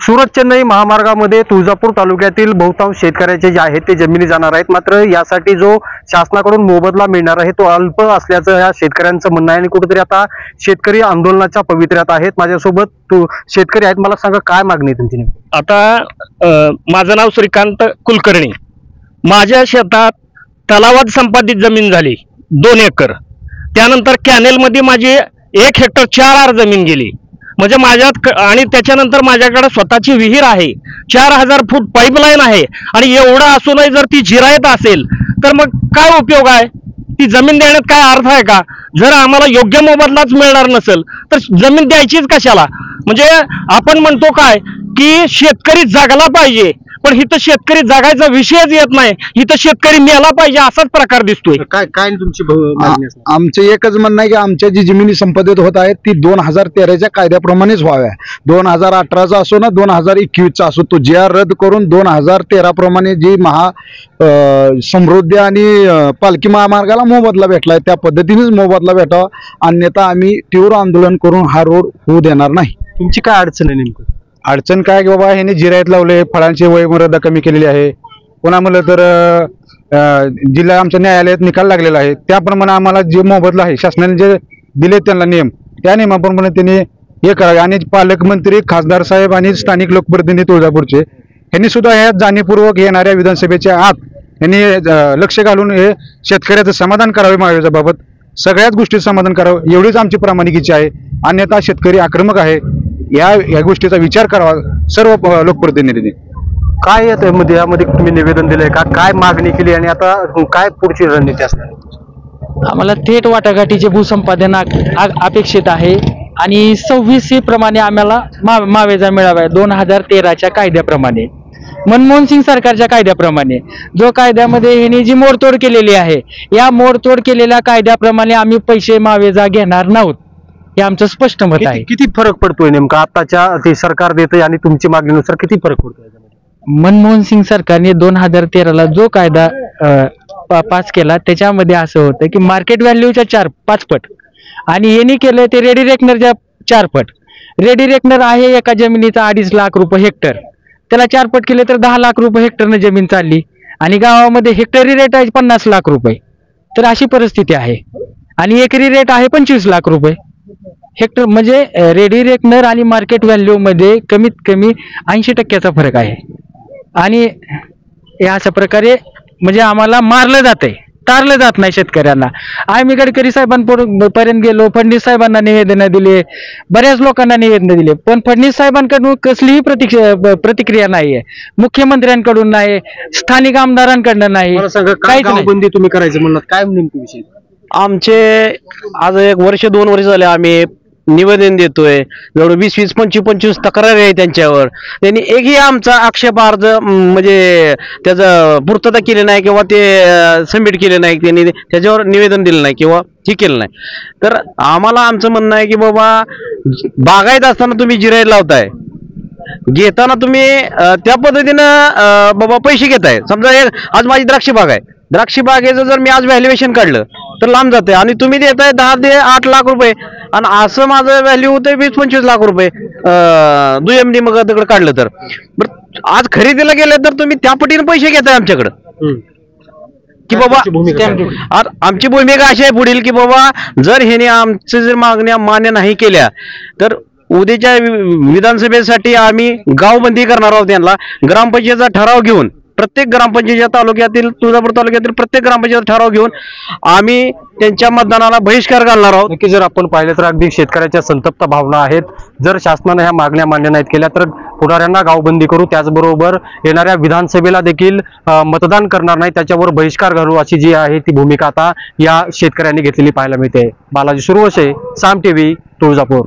सुरत चेन्नई महामार्गामध्ये तुळजापूर तालुक्यातील बहुतांश शेतकऱ्याचे जे आहेत ते जमिनी जाणार आहेत. मात्र यासाठी जो शासनाकडून मोबदला मिळणार आहे तो अल्प असल्याचं या शेतकऱ्यांचं म्हणणं आहे आणि कुठेतरी आता शेतकरी आंदोलनाच्या पवित्र्यात आहेत. माझ्यासोबत तू शेतकरी आहेत. मला सांगा काय मागणी आहे तुमची आता माझं नाव श्रीकांत कुलकर्णी. माझ्या शेतात तलावात संपादित जमीन झाली दोन एकर. त्यानंतर कॅनेलमध्ये माझी एक हेक्टर चार आर जमीन गेली. म्हणजे माझ्यात क- आणि त्याच्यानंतर माझ्याकडे स्वतःची विहीर आहे. चार हजार फूट पाईपलाईन आहे. आणि एवढं असूनही जर ती जिरायत असेल तर मग काय उपयोग आहे? ती जमीन देण्यात काय अर्थ आहे का? जर आम्हाला योग्य मोबदलाच मिळणार नसेल तर जमीन द्यायचीच कशाला? म्हणजे आपण म्हणतो काय की शेतकरी जगला पाहिजे. पण इथं शेतकरी जगायचा विषयच येत नाही. इथं शेतकरी मेला पाहिजे असाच प्रकार दिसतोय. काय काय तुमची भ- मागणी असणार? आमचं एकच म्हणणं आहे की आमच्या जी जमिनी संपादित होत आहेत ती दोन हजार तेराच्या कायद्याप्रमाणेच व्हाव्या. दोन हजार अठराचा असो ना दोन हजार एकवीसचा असो तो जी आर रद्द करून दोन हजार तेरा प्रमाणे जी महा अं, समृद्धी आणि अं, पालखी महामार्गाला मोबदला भेटलाय त्या पद्धतीनेच मोबदला भेटावा. अन्यथा आम्ही तीव्र आंदोलन करून हा रोड होऊ देणार नाही. तुमची काय अडचण आहे नेमकं? अडचण काय की बाबा ह्याने जिरायत लावले फळांची वयमर्यादा कमी केलेली आहे. पुन्हा म्हणलं तर जिल्हा आमच्या न्यायालयात निकाल लागलेला आहे. त्याप्रमाणे आम्हाला जे मोबदला आहे शासनाने जे दिले त्यांना नियम त्या नियमाप्रमाणे त्यांनी हे करावे आणि पालकमंत्री खासदार साहेब आणि स्थानिक लोकप्रतिनिधी तुळजापूरचे यांनी सुद्धा ह्या जाणीवपूर्वक येणाऱ्या विधानसभेच्या आत यांनी लक्ष घालून हे शेतकऱ्याचं समाधान करावे महाविजाच्या सगळ्याच गोष्टीचं समाधान करावं एवढीच आमची प्रामाणिकीची आहे. अन्यथा शेतकरी आक्रमक आहे. या या गोष्टीचा विचार करावा सर्व लोकप्रतिनिधींनी. काय येत मध्ये यामध्ये तुम्ही निवेदन दिलंय का? काय मागणी केली आणि आता काय पुढची रणनीती असणार आम्हाला थेट वाटाघाटीचे भूसंपादन अपेक्षित आहे आणि सव्वीसशे प्रमाणे आम्हाला मा मावेजा मिळावा दोन हजार तेराच्या कायद्याप्रमाणे. मनमोहन सिंग सरकारच्या कायद्याप्रमाणे. जो कायद्यामध्ये ह्यांनी जी मोडतोड केलेली आहे या मोडतोड केलेल्या कायद्याप्रमाणे आम्ही पैसे मावेजा घेणार नाहोत. हे आमचं स्पष्ट मत आहे. किती किती फरक पडतोय नेमका? आताच्या ते सरकार देतंय आणि तुमची मागणीनुसार किती फरक पडतोय याच्यामध्ये? मनमोहन सिंग सरकारने दोन हजार तेराला जो कायदा अ, पा- पास केला त्याच्यामध्ये असं होतं की मार्केट व्हॅल्यूच्या चार पाच पट. आणि यांनी केलं ते रेडी रेकनरच्या चार पट. रेडी रेकनर आहे एका जमिनीचा अडीच लाख रुपये हेक्टर त्याला चार पट केले तर दहा लाख रुपये हेक्टरनं जमीन चालली. आणि गावामध्ये हेक्टरी रेट आहे पन्नास लाख रुपये. तर अशी परिस्थिती आहे. आणि एकरी रेट आहे पंचवीस लाख रुपये. हेक्टर म्हणजे रेडी रेकनर आणि मार्केट व्हॅल्यू मध्ये कमीत कमी ऐंशी टक्क्याचा फरक आहे. आणि या अशा प्रकारे म्हणजे आम्हाला मारलं जातंय. तारलं जात नाही शेतकऱ्यांना. आम्ही गडकरी साहेबांपर्यंत गेलो फडणवीस साहेबांना निवेदन दिले बऱ्याच लोकांना निवेदन दिले. पण फडणवीस साहेबांकडून कसलीही प्रतिक्ष प्रतिक्रिया नाहीये. मुख्यमंत्र्यांकडून नाही स्थानिक आमदारांकडनं नाही. काहीच नाही. गावबंदी तुम्ही करायचं म्हणलं काय नेमकी विषय? आमचे आज एक वर्ष दोन वर्ष झाले आम्ही निवेदन देतोय. जवळ वीस वीस पंचवीस पंचवीस तक्रारी आहे त्यांच्यावर. त्यांनी एकही आमचा आक्षेपार्ज म्हणजे त्याचं पूर्तता केली नाही किंवा ते सबमिट केले नाही. त्यांनी त्याच्यावर निवेदन दिलं नाही किंवा हे केलं नाही. तर आम्हाला आमचं म्हणणं आहे की बाबा बागायत असताना तुम्ही जिरायला लावताय. घेताना तुम्ही त्या पद्धतीनं बाबा पैसे घेताय. समजा एक आज माझी द्राक्षी बाग आहे. द्राक्षी बागेचं जर मी आज व्हॅल्युएशन काढलं तर लांब जाते आणि तुम्ही देताय दहा ते आठ लाख रुपये. आणि असं माझं व्हॅल्यू होतंय वीस पंचवीस लाख रुपये. दुय्यम मग तिकडे काढलं तर. आज खरेदीला गेलं तर तुम्ही त्या पटीने पैसे घेताय आमच्याकडं. की बाबा आमची भूमिका अशी आहे पुढील की बाबा जर ह्याने आमच्या जर मागण्या मान्य नाही केल्या तर उद्याच्या विधानसभेसाठी आम्ही गावबंदी करणार आहोत यांना. ग्रामपंचायतचा ठराव घेऊन. प्रत्येक ग्रामपंचायतच्या तालुक्यातील तुळजापूर तालुक्यातील प्रत्येक ग्रामपंचायत ठराव घेऊन आम्ही त्यांच्या मतदानाला बहिष्कार घालणार आहोत. की जर आपण पाहिलं तर अगदी शेतकऱ्याच्या संतप्त भावना आहेत. जर शासनानं ह्या मागण्या मान्य नाहीत केल्या तर पुढाऱ्यांना गावबंदी करू. त्याचबरोबर येणाऱ्या विधानसभेला देखील मतदान करणार नाही त्याच्यावर बहिष्कार घालू अशी जी आहे ती भूमिका आता या शेतकऱ्यांनी घेतलेली पाहायला मिळते. बालाजी सुरवशे साम टीव्ही तुळजापूर.